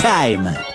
time!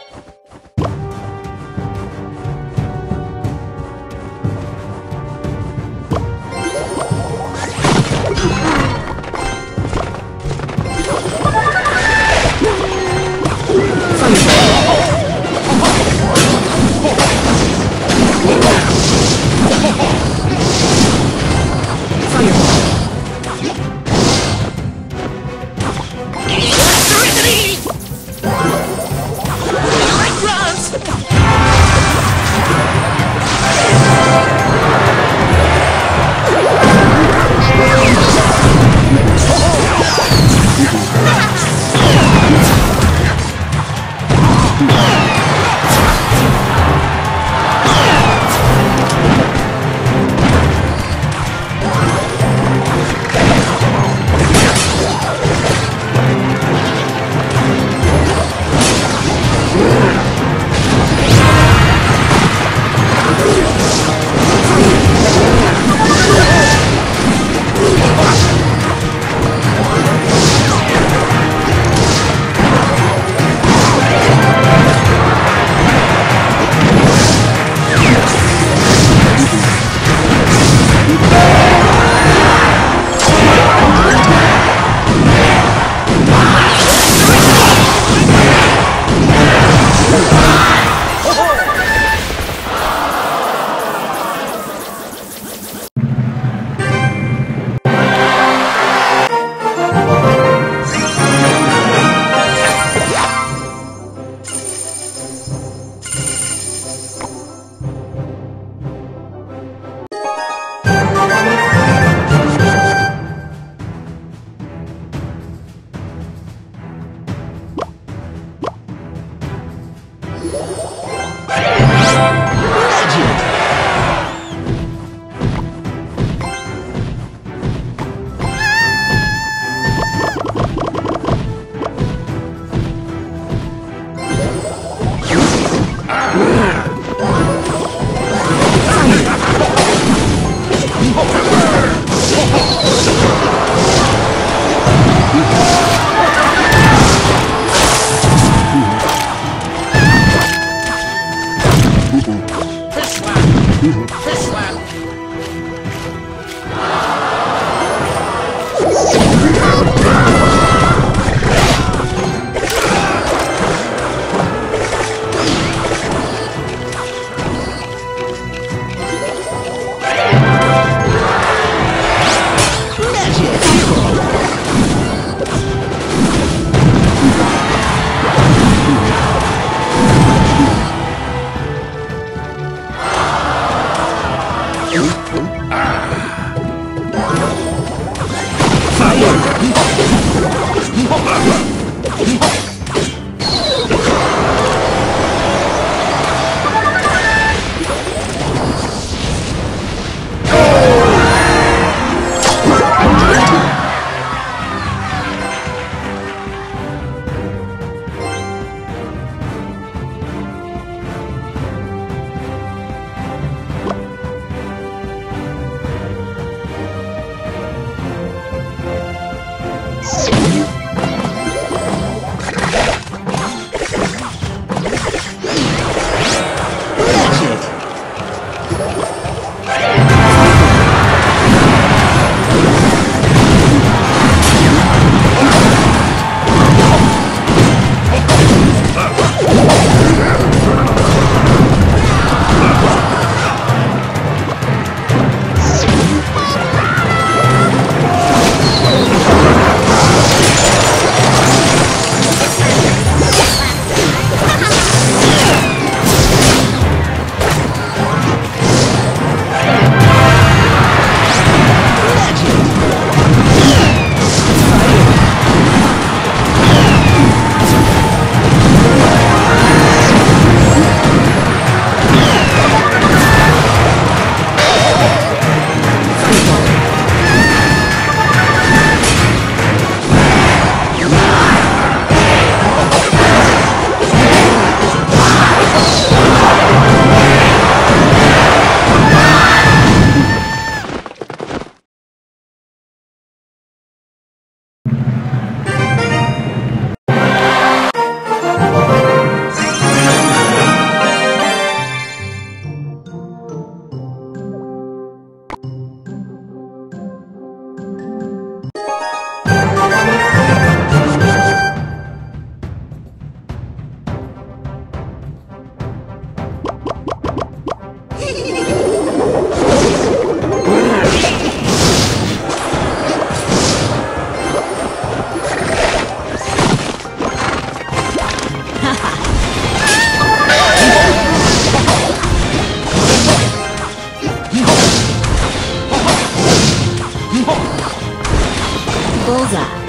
フェ Bullseye.